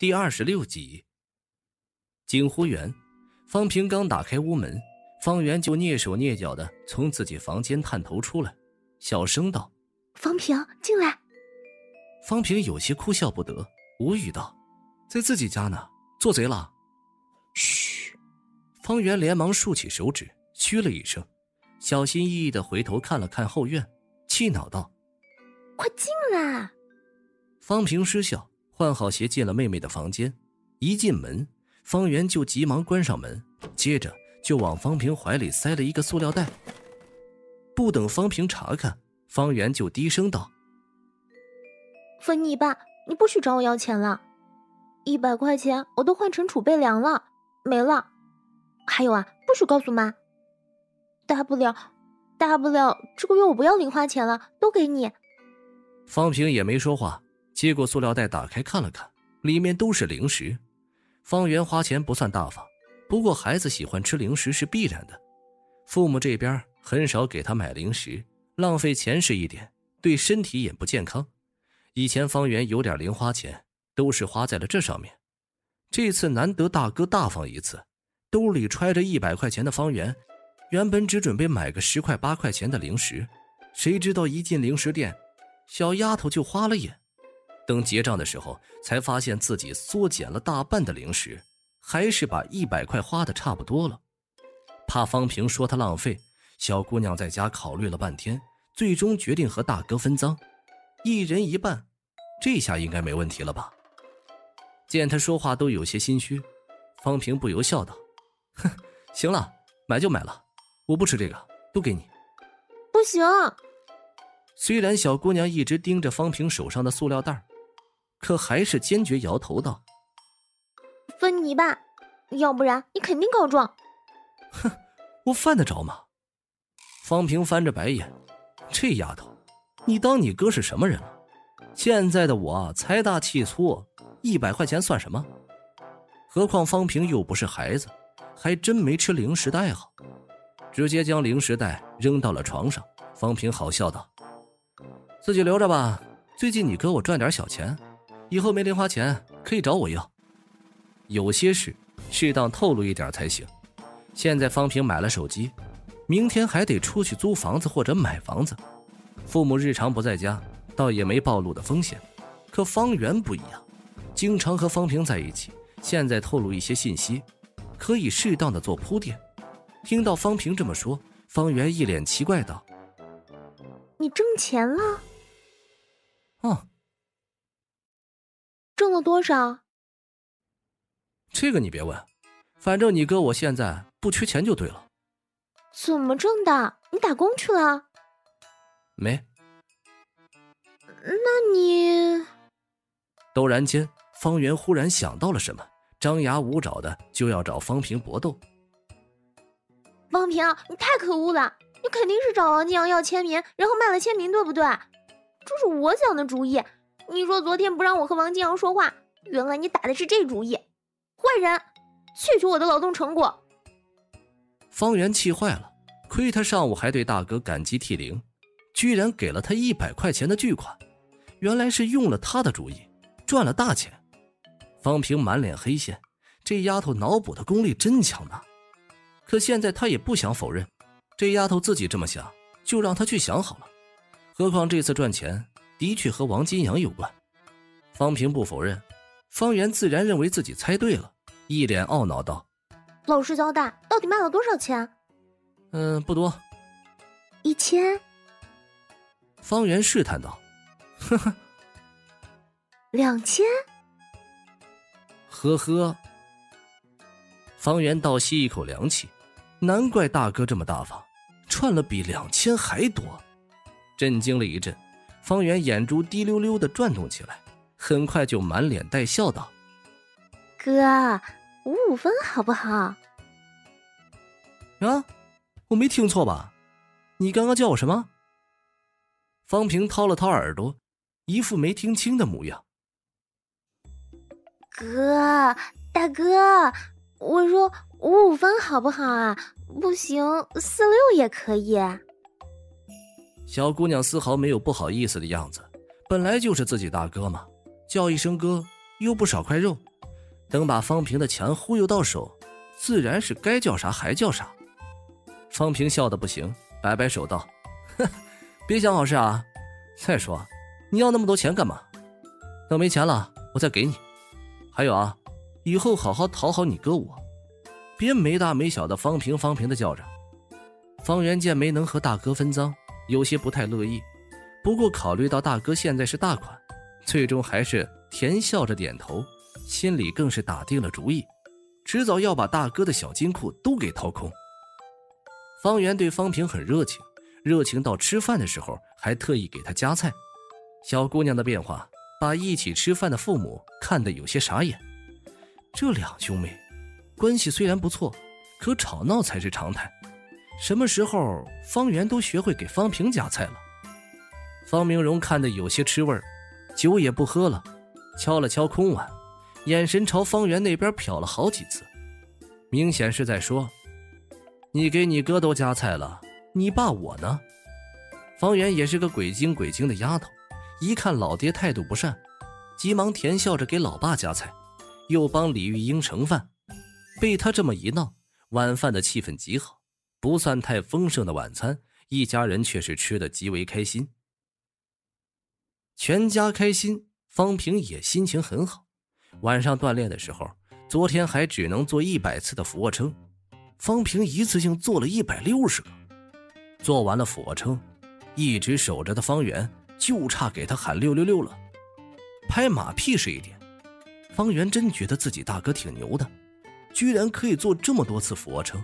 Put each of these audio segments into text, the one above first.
第二十六集。景湖园，方平刚打开屋门，方圆就蹑手蹑脚的从自己房间探头出来，小声道：“方平，进来。”方平有些哭笑不得，无语道：“在自己家呢，做贼了。”嘘。方圆连忙竖起手指，嘘了一声，小心翼翼的回头看了看后院，气恼道：“快进来！”方平失笑。换好鞋，进了妹妹的房间。一进门，方圆就急忙关上门，接着就往方平怀里塞了一个塑料袋。不等方平查看，方圆就低声道：“分你吧，你不许找我要钱了。一百块钱我都换成储备粮了，没了。还有啊，不许告诉妈。大不了，大不了这个月我不要零花钱了，都给你。”方平也没说话。接过塑料袋，打开看了看，里面都是零食。方圆花钱不算大方，不过孩子喜欢吃零食是必然的。父母这边很少给他买零食，浪费钱是一点，对身体也不健康。以前方圆有点零花钱，都是花在了这上面。这次难得大哥大方一次，兜里揣着一百块钱的方圆，原本只准备买个十块八块钱的零食，谁知道一进零食店，小丫头就花了眼。等结账的时候，才发现自己缩减了大半的零食，还是把一百块花的差不多了。怕方平说他浪费，小姑娘在家考虑了半天，最终决定和大哥分赃，一人一半。这下应该没问题了吧？见他说话都有些心虚，方平不由笑道：“哼，行了，买就买了，我不吃这个，都给你。”不行。虽然小姑娘一直盯着方平手上的塑料袋可还是坚决摇头道：“分你吧，要不然你肯定告状。”哼，我犯得着吗？方平翻着白眼：“这丫头，你当你哥是什么人了？现在的我财大气粗，一百块钱算什么？何况方平又不是孩子，还真没吃零食的爱好。”直接将零食袋扔到了床上。方平好笑道：“自己留着吧，最近你哥我赚点小钱。”以后没零花钱可以找我要。有些事适当透露一点才行。现在方平买了手机，明天还得出去租房子或者买房子。父母日常不在家，倒也没暴露的风险。可方圆不一样，经常和方平在一起。现在透露一些信息，可以适当的做铺垫。听到方平这么说，方圆一脸奇怪道：“你挣钱了？”啊。挣了多少？这个你别问，反正你哥我现在不缺钱就对了。怎么挣的？你打工去了？没。那你……陡然间，方圆忽然想到了什么，张牙舞爪的就要找方平搏斗。方平，你太可恶了！你肯定是找王继阳要签名，然后卖了签名，对不对？这是我想的主意。你说昨天不让我和王金阳说话，原来你打的是这主意，坏人，窃取我的劳动成果。方圆气坏了，亏他上午还对大哥感激涕零，居然给了他一百块钱的巨款，原来是用了他的主意，赚了大钱。方平满脸黑线，这丫头脑补的功力真强大。可现在他也不想否认，这丫头自己这么想，就让她去想好了。何况这次赚钱。的确和王金阳有关，方平不否认，方圆自然认为自己猜对了，一脸懊恼道：“老实交代，到底卖了多少钱？”“嗯，不多，一千。”方圆试探道：“呵呵，两千。”呵呵。方圆倒吸一口凉气，难怪大哥这么大方，赚了比两千还多，震惊了一阵。方圆眼珠滴溜溜的转动起来，很快就满脸带笑道：“哥，五五分好不好？”啊，我没听错吧？你刚刚叫我什么？方平掏了掏耳朵，一副没听清的模样。哥，大哥，我说五五分好不好啊？不行，四六也可以。小姑娘丝毫没有不好意思的样子，本来就是自己大哥嘛，叫一声哥又不少块肉，等把方平的钱忽悠到手，自然是该叫啥还叫啥。方平笑得不行，摆摆手道：“哼，别想好事啊！再说，你要那么多钱干嘛？等没钱了，我再给你。还有啊，以后好好讨好你哥我，别没大没小的方平方平的叫着。”方圆见没能和大哥分赃，有些不太乐意。不过考虑到大哥现在是大款，最终还是甜笑着点头，心里更是打定了主意，迟早要把大哥的小金库都给掏空。方圆对方平很热情，热情到吃饭的时候还特意给他夹菜。小姑娘的变化把一起吃饭的父母看得有些傻眼。这两兄妹关系虽然不错，可吵闹才是常态。什么时候方圆都学会给方平夹菜了？方明荣看得有些吃味儿，酒也不喝了，敲了敲空碗，眼神朝方圆那边瞟了好几次，明显是在说：“你给你哥都夹菜了，你爸我呢？”方圆也是个鬼精鬼精的丫头，一看老爹态度不善，急忙甜笑着给老爸夹菜，又帮李玉英盛饭。被他这么一闹，晚饭的气氛极好，不算太丰盛的晚餐，一家人却是吃得极为开心。全家开心，方平也心情很好。晚上锻炼的时候，昨天还只能做一百次的俯卧撑，方平一次性做了一百六十个。做完了俯卧撑，一直守着的方圆就差给他喊六六六了，拍马屁是一点。方圆真觉得自己大哥挺牛的，居然可以做这么多次俯卧撑，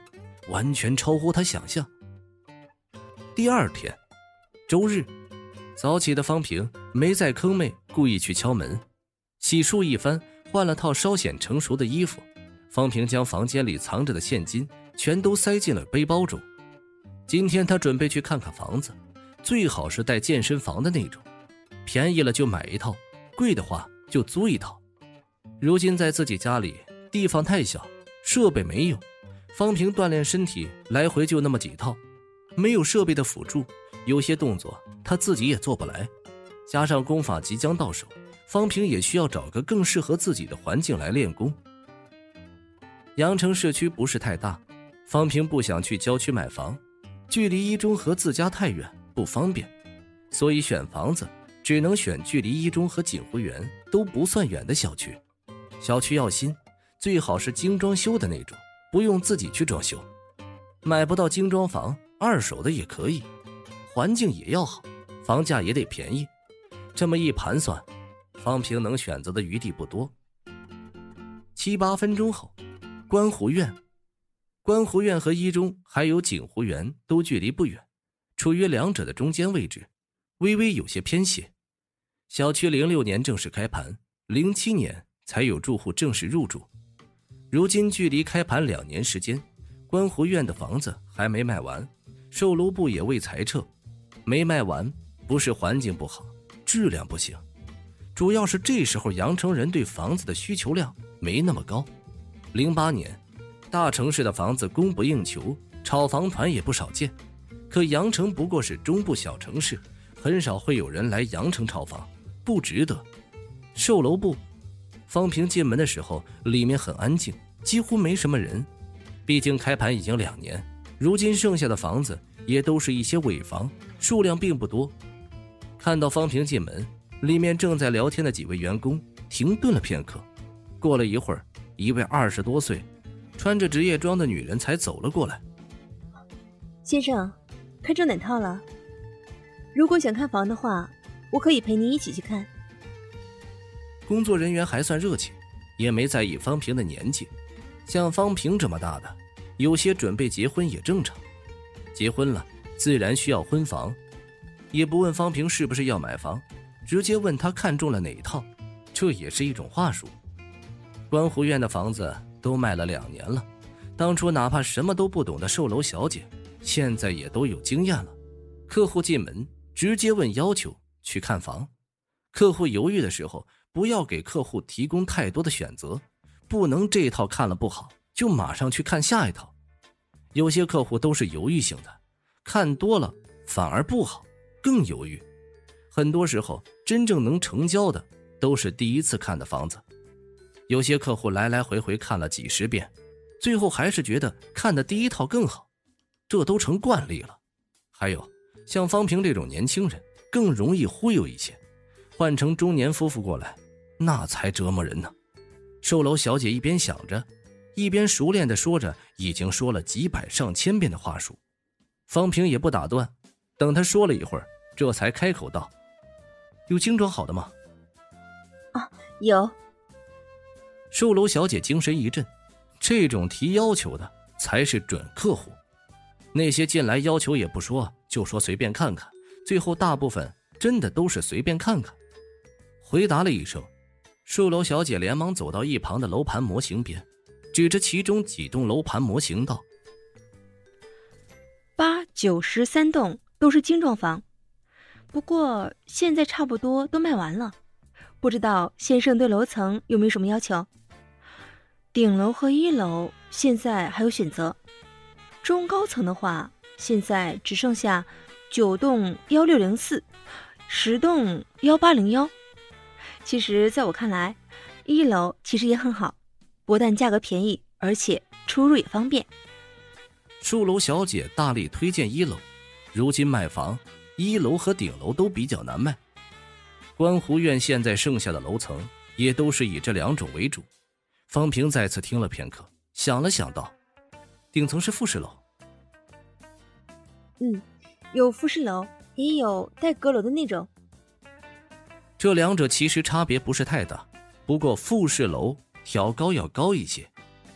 完全超乎他想象。第二天，周日。早起的方平没再坑妹，故意去敲门，洗漱一番，换了套稍显成熟的衣服。方平将房间里藏着的现金全都塞进了背包中。今天他准备去看看房子，最好是带健身房的那种，便宜了就买一套，贵的话就租一套。如今在自己家里，地方太小，设备没有，方平锻炼身体来回就那么几套，没有设备的辅助。有些动作他自己也做不来，加上功法即将到手，方平也需要找个更适合自己的环境来练功。阳城市区不是太大，方平不想去郊区买房，距离一中和自家太远不方便，所以选房子只能选距离一中和锦湖园都不算远的小区。小区要新，最好是精装修的那种，不用自己去装修。买不到精装房，二手的也可以。环境也要好，房价也得便宜。这么一盘算，方平能选择的余地不多。七八分钟后，观湖苑、观湖苑和一中还有景湖园都距离不远，处于两者的中间位置，微微有些偏斜。小区零六年正式开盘，零七年才有住户正式入住。如今距离开盘两年时间，观湖苑的房子还没卖完，售楼部也未裁撤。没卖完，不是环境不好，质量不行，主要是这时候阳城人对房子的需求量没那么高。零八年，大城市的房子供不应求，炒房团也不少见，可阳城不过是中部小城市，很少会有人来阳城炒房，不值得。售楼部，方平进门的时候，里面很安静，几乎没什么人，毕竟开盘已经两年，如今剩下的房子。也都是一些尾房，数量并不多。看到方平进门，里面正在聊天的几位员工停顿了片刻。过了一会儿，一位二十多岁、穿着职业装的女人才走了过来。先生，看中哪套了？如果想看房的话，我可以陪您一起去看。工作人员还算热情，也没在意方平的年纪。像方平这么大的，有些准备结婚也正常。结婚了，自然需要婚房，也不问方平是不是要买房，直接问他看中了哪一套，这也是一种话术。观湖苑的房子都卖了两年了，当初哪怕什么都不懂的售楼小姐，现在也都有经验了。客户进门直接问要求去看房，客户犹豫的时候，不要给客户提供太多的选择，不能这一套看了不好就马上去看下一套。有些客户都是犹豫型的，看多了反而不好，更犹豫。很多时候，真正能成交的都是第一次看的房子。有些客户来来回回看了几十遍，最后还是觉得看的第一套更好，这都成惯例了。还有像方平这种年轻人，更容易忽悠一些，换成中年夫妇过来，那才折磨人呢。售楼小姐一边想着，一边熟练的说着已经说了几百上千遍的话术。方平也不打断，等他说了一会儿，这才开口道：“有精装好的吗？”“啊，有。”售楼小姐精神一振，这种提要求的才是准客户。那些进来要求也不说，就说随便看看，最后大部分真的都是随便看看。回答了一声，售楼小姐连忙走到一旁的楼盘模型边，指着其中几栋楼盘模型道：“八九十三栋都是精装房，不过现在差不多都卖完了。不知道先生对楼层有没有什么要求？”顶楼和一楼现在还有选择，中高层的话，现在只剩下九栋幺六零四，十栋幺八零幺。其实，在我看来，一楼其实也很好，不但价格便宜，而且出入也方便。售楼小姐大力推荐一楼，如今卖房，一楼和顶楼都比较难卖。观湖苑现在剩下的楼层也都是以这两种为主。方平再次听了片刻，想了想道：“顶层是复式楼。”“嗯，有复式楼，也有带阁楼的那种。这两者其实差别不是太大，不过复式楼挑高要高一些，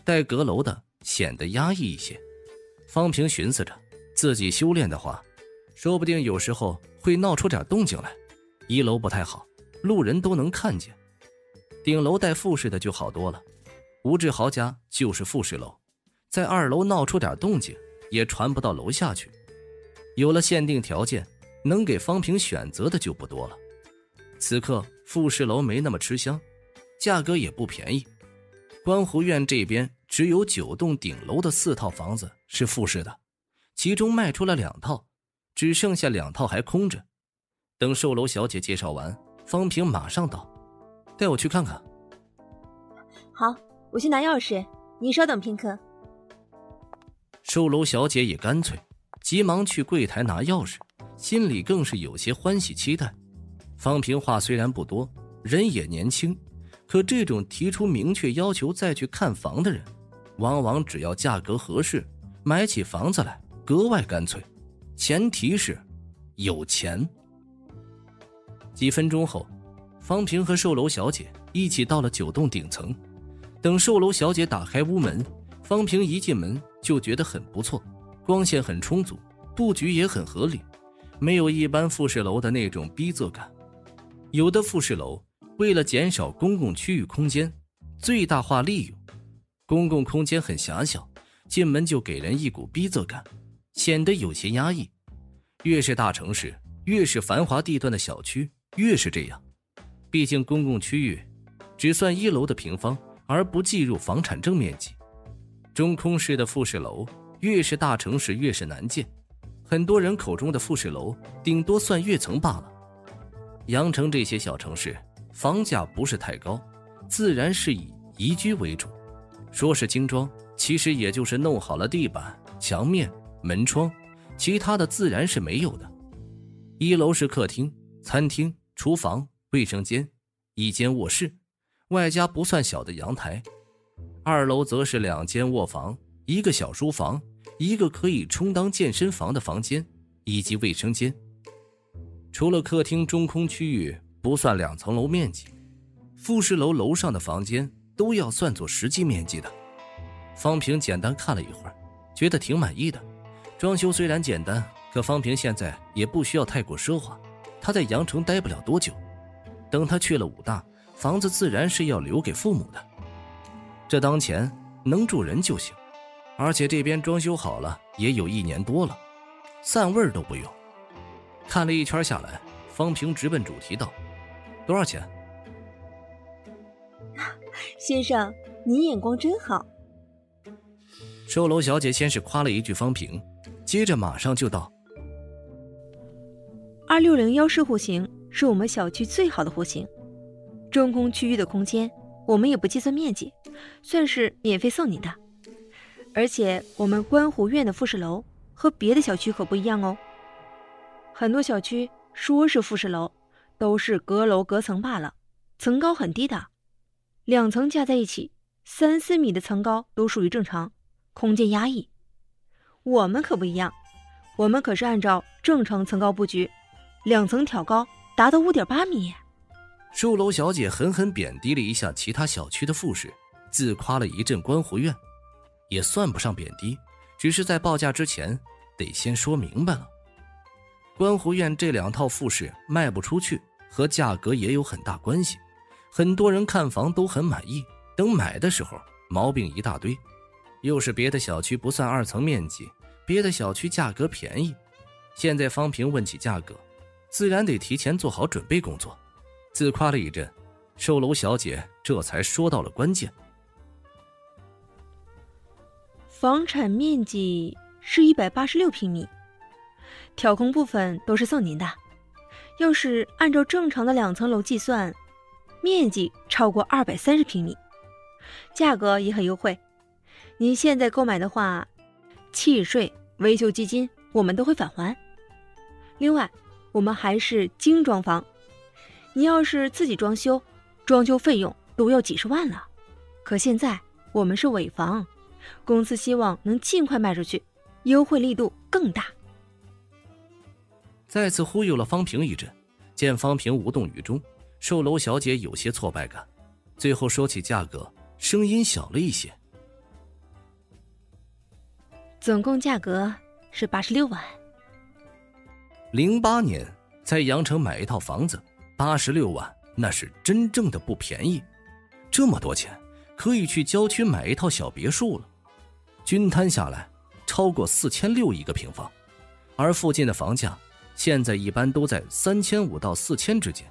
带阁楼的显得压抑一些。”方平寻思着，自己修炼的话，说不定有时候会闹出点动静来。一楼不太好，路人都能看见；顶楼带复式的就好多了。吴志豪家就是复式楼，在二楼闹出点动静，也传不到楼下去。有了限定条件，能给方平选择的就不多了。此刻复式楼没那么吃香，价格也不便宜。观湖苑这边只有九栋顶楼的四套房子是复式的，其中卖出了两套，只剩下两套还空着。等售楼小姐介绍完，方平马上道：“带我去看看。”好。我去拿钥匙，你稍等片刻。售楼小姐也干脆，急忙去柜台拿钥匙，心里更是有些欢喜期待。方平话虽然不多，人也年轻，可这种提出明确要求再去看房的人，往往只要价格合适，买起房子来格外干脆。前提是有钱。几分钟后，方平和售楼小姐一起到了九栋顶层。等售楼小姐打开屋门，方平一进门就觉得很不错，光线很充足，布局也很合理，没有一般复式楼的那种逼仄感。有的复式楼为了减少公共区域空间，最大化利用，公共空间很狭小，进门就给人一股逼仄感，显得有些压抑。越是大城市，越是繁华地段的小区，越是这样。毕竟公共区域只算一楼的平方。而不计入房产证面积，中空式的复式楼越是大城市越是难见。很多人口中的复式楼顶多算跃层罢了。阳城这些小城市房价不是太高，自然是以宜居为主。说是精装，其实也就是弄好了地板、墙面、门窗，其他的自然是没有的。一楼是客厅、餐厅、厨房、卫生间，一间卧室。外加不算小的阳台，二楼则是两间卧房、一个小书房、一个可以充当健身房的房间以及卫生间。除了客厅中空区域不算两层楼面积，复式楼楼上的房间都要算作实际面积的。方平简单看了一会儿，觉得挺满意的。装修虽然简单，可方平现在也不需要太过奢华。他在阳城待不了多久，等他去了武大。房子自然是要留给父母的，这当前能住人就行，而且这边装修好了也有一年多了，散味儿都不用。看了一圈下来，方平直奔主题道：“多少钱？” 先生，你眼光真好。售楼小姐先是夸了一句方平，接着马上就道：“二六零幺室户型是我们小区最好的户型。”中空区域的空间，我们也不计算面积，算是免费送你的。而且我们观湖苑的复式楼和别的小区可不一样哦。很多小区说是复式楼，都是阁楼隔层罢了，层高很低的，两层加在一起三四米的层高都属于正常，空间压抑。我们可不一样，我们可是按照正常层高布局，两层挑高达到五点八米。售楼小姐狠狠贬低了一下其他小区的复式，自夸了一阵观湖苑，也算不上贬低，只是在报价之前得先说明白了。观湖苑这两套复式卖不出去，和价格也有很大关系。很多人看房都很满意，等买的时候毛病一大堆，又是别的小区不算二层面积，别的小区价格便宜。现在方平问起价格，自然得提前做好准备工作。自夸了一阵，售楼小姐这才说到了关键：房产面积是一百八十六平米，挑空部分都是送您的。要是按照正常的两层楼计算，面积超过二百三十平米，价格也很优惠。您现在购买的话，契税、维修基金我们都会返还。另外，我们还是精装房。你要是自己装修，装修费用都要几十万了。可现在我们是尾房，公司希望能尽快卖出去，优惠力度更大。再次忽悠了方平一阵，见方平无动于衷，售楼小姐有些挫败感。最后说起价格，声音小了一些。总共价格是八十六万。零八年在阳城买一套房子。八十六万，那是真正的不便宜。这么多钱，可以去郊区买一套小别墅了。均摊下来，超过四千六一个平方。而附近的房价，现在一般都在三千五到四千之间。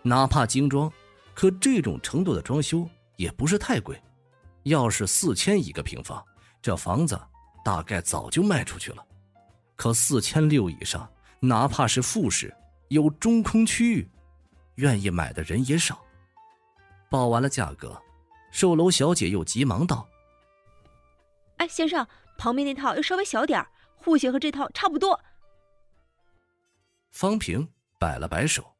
哪怕精装，可这种程度的装修也不是太贵。要是四千一个平方，这房子大概早就卖出去了。可四千六以上，哪怕是复式，有中空区域。愿意买的人也少。报完了价格，售楼小姐又急忙道：“哎，先生，旁边那套要稍微小点，户型和这套差不多。”方平摆了摆手。